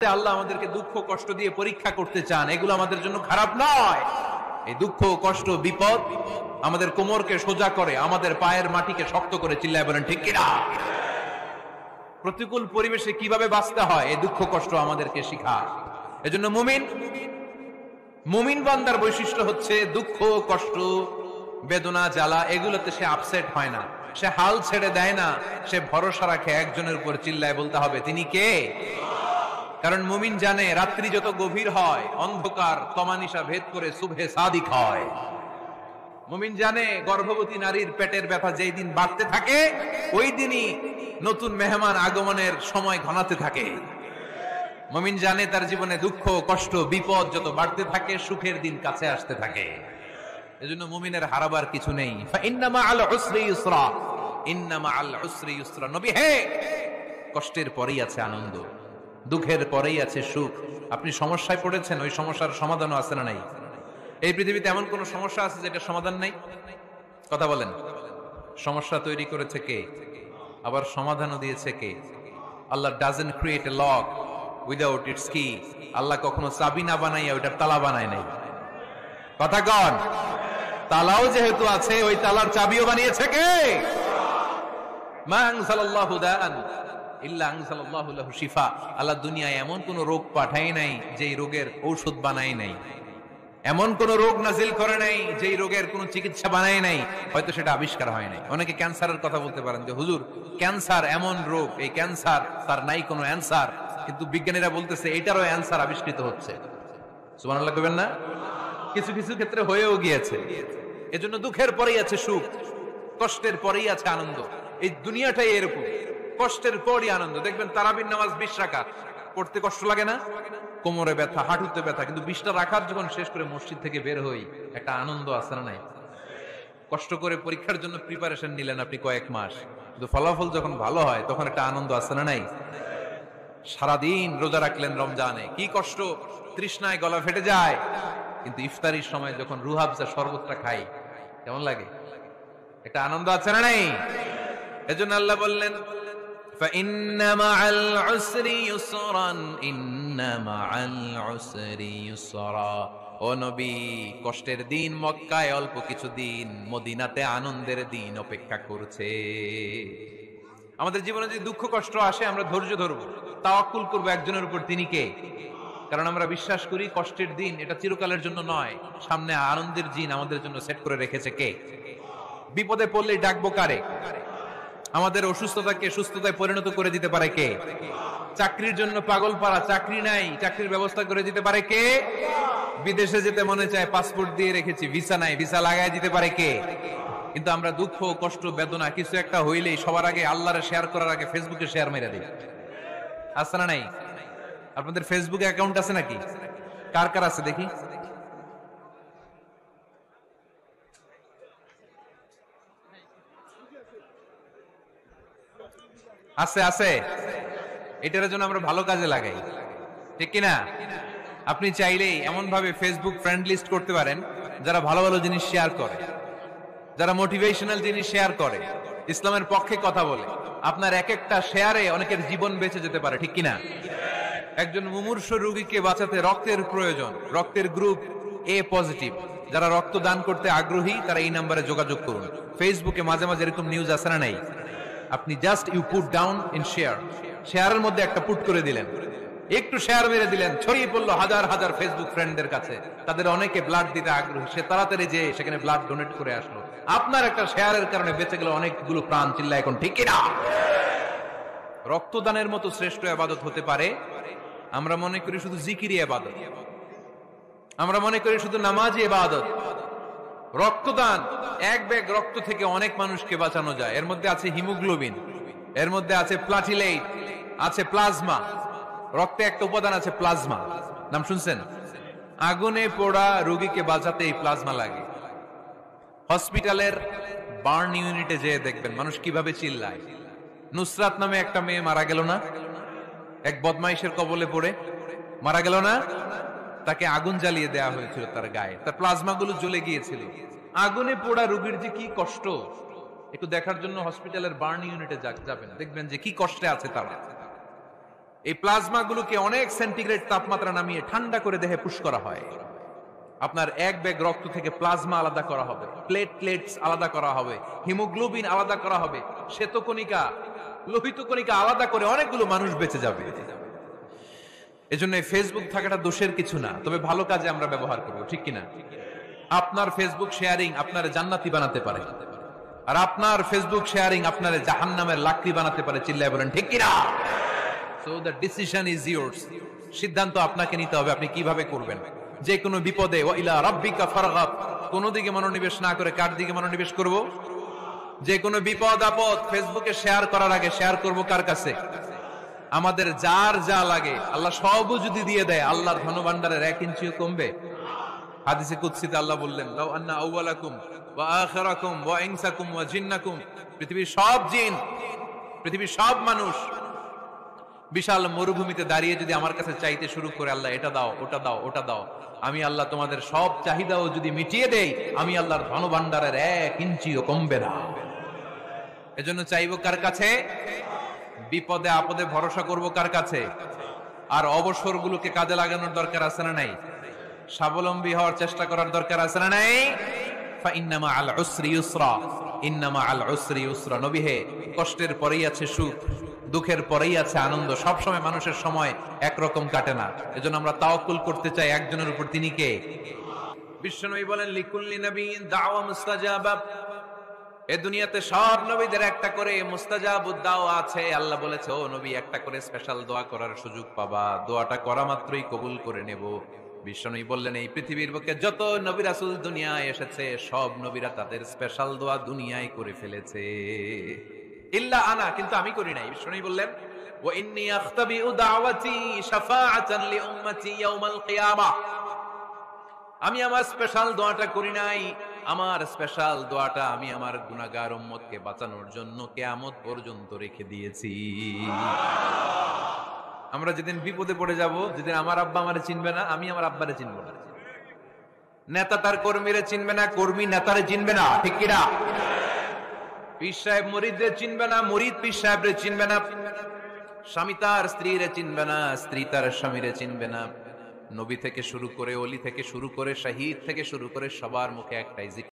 আল্লাহ আমাদেরকে দুঃখ কষ্ট দিয়ে পরীক্ষা করতে চান। এগুলো আমাদের জন্য খারাপ নয়। এই দুঃখ কষ্ট, বিপদ আমাদের কোমরকে সোজা করে, আমাদের পায়ের মাটিকে শক্ত করে চিল্লায় বলেন, ঠিক কিনা? প্রতিকূল পরিবেশে কীভাবে বাঁচতে হয়, এই দুঃখ কষ্ট আমাদেরকে শিখায় এজন্য মুমিন মুমিন বান্দার বৈশিষ্ট্য হচ্ছে দুঃখ কষ্ট, বেদনা, জ্বালা, এগুলোতে সে আপসেট হয় না। সে হাল ছেড়ে দেয় না, সে ভরসা রাখে একজনের উপর চিল্লায় বলতে হবে, তিনি কে? কারণ মুমিন জানে, রাত্রি যত গভীর হয়, অন্ধকার তমানিসা ভেদ করে শুভে সাদিক হয়। মুমিন জানে, গর্ভবতী নারীর পেটের ব্যথা যেই দিন বাড়তে থাকে, ওই দিনই নতুন মেহমান আগমনের সময় ঘনাতে থাকে। মুমিন জানে, তার জীবনে দুঃখ, কষ্ট, বিপদ যত বাড়তে থাকে, সুখের দিন কাছে আসতে থাকে। এজন্য মুমিনের হারাবার কিছু নেই। ইন্নামা আল উসরি ইউসরা ইন্নামা আল উসরি ইউসরা নবী, হে! কষ্টের পরেই আছে আনন্দ। দুঃখের পরেই আছে সুখ। আপনি সমস্যায় পড়েছেন, ওই সমস্যার সমাধানও আছে না নাই? এই পৃথিবীতে এমন কোন সমস্যা আছে যেটা সমাধান নাই? কথা বলেন। সমস্যা তৈরি করেছে কে? আবার সমাধানও দিয়েছে কে? Allah doesn't create a lock without its key Allah কখনো চাবি না বানাইয়া ওইটার তালা বানায় নাই। কথা কন। তালাও যেহেতু আছে, ওই তালার চাবিও বানিয়েছে কে? মা দান। ইল্লা আল্লাহ দুনিয়ায় এমন কোন রোগ পাঠায় নাই যেই রোগের ঔষধ বানায় নাই। এমন কোন রোগ নাজিল করে নাই যেই রোগের কোন চিকিৎসা বানায় নাই, হয়তো সেটা আবিষ্কার হয় নাই। অনেকে ক্যান্সারের কথা বলতে পারেন যে, হুজুর, ক্যান্সার এমন রোগ, এই ক্যান্সার তার নাই কোনো অ্যান্সার। কিন্তু বিজ্ঞানীরা বলতেছে, এটারও অ্যান্সার আবিষ্কৃত হচ্ছে। সুবহানাল্লাহ কবেন না? কিছু কিছু ক্ষেত্রে হয়েও গিয়েছে। এজন্য দুঃখের পরেই আছে সুখ, কষ্টের পরেই আছে আনন্দ। এই দুনিয়াটাই এরকম। কষ্টের পরই আনন্দ। দেখবেন তারাবির নামাজ বিশ রাখা পড়তে কষ্ট লাগে না? কোমরে ব্যথা, হাঁটুতে ব্যথা। কিন্তু বিশটা রাখার যখন শেষ করে মসজিদ থেকে বের হই, একটা আনন্দ আছে না নাই? কষ্ট করে পরীক্ষার জন্য প্রিপারেশন নিলেন আপনি কয়েক মাস। কিন্তু ফলাফল যখন ভালো হয়, তখন একটা আনন্দ আছে না নাই? সারাদিন রোজা রাখলেন রমজানে। কি কষ্ট! তৃষ্ণায় গলা ফেটে যায়। কিন্তু ইফতারির সময় যখন রুহাবজা শরবতটা খাই, কেমন লাগে? একটা আনন্দ আছে না নাই? এজন্য আল্লাহ বললেন فإن مع العسر يسرا إن مع العسر يسرا ও নবী কষ্টের দিন মক্কায় অল্প কিছু দিন মদিনাতে আনন্দের দিন অপেক্ষা করছে আমাদের জীবনে যদি দুঃখ কষ্ট আসে আমরা ধৈর্য ধরবো তাওয়াক্কুল করবো একজনের উপর তিনি কে কারণ আমরা বিশ্বাস করি কষ্টের দিন এটা চিরকালের জন্য নয় সামনে আনন্দের দিন আমাদের জন্য সেট করে রেখেছে কে বিপদে পড়লে ডাকবো কারে আমাদের অসুস্থতাকে সুস্থতায় পরিণত করে দিতে পারে কে? চাকরির জন্য পাগল পাড়া, চাকরি নাই, চাকরির ব্যবস্থা করে দিতে পারে কে? বিদেশে যেতে মনে চায়, পাসপোর্ট দিয়ে রেখেছি, ভিসা নাই, ভিসা লাগাই দিতে পারে কে? কিন্তু আমরা দুঃখ, কষ্ট, বেদনা কিছু একটা হইলেই সবার আগে আল্লাহরে শেয়ার করার আগে ফেসবুকে শেয়ার মেরে দিই। আছে না নাই? আপনাদের ফেসবুকে অ্যাকাউন্ট আছে নাকি? কার কার আছে দেখি? আছে আছে। এটার জন্য আমরা ভালো কাজে লাগাই। ঠিক কিনা? আপনি চাইলেই এমন ভাবে ফেসবুক ফ্রেন্ড লিস্ট করতে পারেন, যারা ভালো ভালো জিনিস শেয়ার করে, যারা মোটিভেশনাল জিনিস শেয়ার করে, ইসলামের পক্ষে কথা বলে। আপনার এক একটা শেয়ারে অনেকের জীবন বেঁচে যেতে পারে, ঠিক কিনা? একজন মুমূর্ষ রোগীকে বাঁচাতে রক্তের প্রয়োজন, রক্তের গ্রুপ এ পজিটিভ যারা রক্ত দান করতে আগ্রহী, তারা এই নাম্বারে যোগাযোগ করুন। ফেসবুকে মাঝে মাঝে এরকম নিউজ আসে না, নাই? আপনি just you put down in share শেয়ারের মধ্যে একটা পুট করে দিলেন। একটু শেয়ার মেরে দিলেন, ছড়িয়ে পড়ল হাজার হাজার ফেসবুক ফ্রেন্ডদের কাছে। তাদের অনেকে ব্লাড দিতে আগ্রহী। সে তাড়াতাড়ি যে সেখানে ব্লাড ডোনেট করে আসলো। আপনার একটা শেয়ারের কারণে বেঁচে গেল অনেকগুলো প্রাণ চিল্লা এখন, ঠিক না রক্তদানের মতো শ্রেষ্ঠ আবাদত হতে পারে। আমরা মনে করি শুধু জিকিরি আবাদত। আমরা মনে করি শুধু নামাজি আবাদত। রক্তদান, এক ব্যাগ রক্ত থেকে অনেক মানুষকে বাঁচানো যায়। এর মধ্যে আছে হিমোগ্লোবিন, এর মধ্যে আছে প্লাটিলেট আছে প্লাজমা। রক্তে একটা উপাদান আছে প্লাজমা। নাম শুনছেন? আগুনে পোড়া রোগীকে বাঁচাতে এই প্লাজমা লাগে। হসপিটালের বার্ন ইউনিটে যেয়ে দেখবেন, মানুষ কীভাবে চিল্লায়। নুসরাত নামে একটা মেয়ে মারা গেল না? এক বদমাইশের কবলে পড়ে। মারা গেল না? তাকে আগুন জ্বালিয়ে দেয়া হয়েছিল তার গায়ে। তার প্লাজমা গুলো জ্বলে গিয়েছিল। আগুনে পোড়া রোগীর যে কি কষ্ট? একটু দেখার জন্য হসপিটালের বার্ন ইউনিটে যাবেন। দেখবেন যে কি কষ্টে আছে তারা। এই প্লাজমা গুলোকে অনেক সেন্টিগ্রেড তাপমাত্রা নামিয়ে ঠান্ডা করে দেহে পুশ করা হয়। আপনার এক ব্যাগ রক্ত থেকে প্লাজমা আলাদা করা হবে, প্লেটলেটস আলাদা করা হবে, হিমোগ্লোবিন আলাদা করা হবে, শ্বেতকণিকা লোহিত কণিকা আলাদা করে অনেকগুলো মানুষ বেঁচে যাবে। এজন্য ফেসবুক থাকাটা দোষের কিছু না, তবে ভালো কাজে আমরা ব্যবহার করব, ঠিক কিনা? আপনার ফেসবুক শেয়ারিং আপনার জান্নাতি বানাতে পারে। আর আপনার ফেসবুক শেয়ারিং আপনার জাহান্নামের লাকড়ি বানাতে পারে, চিল্লায় বলেন, ঠিক কিনা? So the decision is yours সিদ্ধান্ত আপনাকে নিতে হবে, আপনি কীভাবে করবেন? যে কোনো বিপদে ওয়াইলা রাব্বিকা ফারগাব। কোন দিকে মনোনিবেশ না করে কার দিকে মনোনিবেশ করব? যে কোনো বিপদ আপদ ফেসবুকে শেয়ার করার আগে শেয়ার করব কার কাছে? আমাদের যার যা লাগে, আল্লাহ সবও যদি দিয়ে দেয়, আল্লাহর ধনভাণ্ডারের এক ইঞ্চিও কমবে। হাদিসে কুৎসিতে আল্লাহ বললেন, লাউ আন্না আউওয়ালাকুম ওয়া আখিরাকুম ওয়া ইনসাকুম ওয়া জিন্নাকুম। পৃথিবীর সব জিন, পৃথিবীর সব মানুষ বিশাল মরুভূমিতে দাঁড়িয়ে যদি আমার কাছে চাইতে শুরু করে, আল্লাহ, এটা দাও, ওটা দাও ওটা দাও। আমি আল্লাহ তোমাদের সব চাহিদাও যদি মিটিয়ে দেই, আমি আল্লাহর ধনভাণ্ডারের এক ইঞ্চিও কমবে না। এজন্য চাইব কার কাছে? বিপদে আপদে ভরসা করব কার কাছে? আর অবসরগুলোকে কাজে লাগানোর দরকার আছে না নাই? স্বাবলম্বী হওয়ার চেষ্টা করার দরকার আছে না নাই? কষ্টের পরেই আছে সুখ, দুঃখের পরেই আছে আনন্দ। মানুষের সময় একরকম কাটে না। আমরা তাওয়াক্কুল করতে চাই একজনের উপর। তিনি কে? বিশ্বনবী বলেন, লিকুল্লি নবীন দাওয়া এ দুনিয়াতে সব নবীদের একটা করে মুস্তাজাবুদ্দাও আছে। আল্লাহ বলেছে, ও নবী, একটা করে স্পেশাল দোয়া করার সুযোগ পাবা। দোয়াটা করা মাত্রই কবুল করে নেব। বিশ্বনবী বললেন, এই পৃথিবীর যত দুনিয়ায় এসেছে, সব নবীরা তাদের স্পেশাল দোয়া দুনিয়ায় করে ফেলেছে। ইল্লা আনা, কিন্তু আমি করি নাই। বিশ্বনবী বললেন, ওয়া ইন্নী আখতাবিউ দাওয়াতি শাফাআতান লি উম্মতি ইয়াউমাল আমি আমার স্পেশাল দোয়াটা করি নাই। আমার স্পেশাল দোয়াটা আমি আমার গুনাহগার উম্মতকে বাঁচানোর জন্য কেয়ামত পর্যন্ত রেখে দিয়েছি। আমরা যেদিন বিপদে পড়ে যাব, যেদিন আমার আব্বা আমারে চিনবে না, আমি আমার আব্বারে চিনব না। নেতা তার কর্মীরে চিনবে না, কর্মী নেতারে চিনবে না, ঠিক কিনা পীর সাহেব মরিদরে চিনবে না, মরিদ পীর সাহেবরে চিনবে না। স্বামী তার স্ত্রীরে চিনবে না, স্ত্রী তার স্বামীরে চিনবে না। নবী থেকে শুরু করে অলি থেকে শুরু করে শাহিদ থেকে শুরু করে সবার মুখে একটাই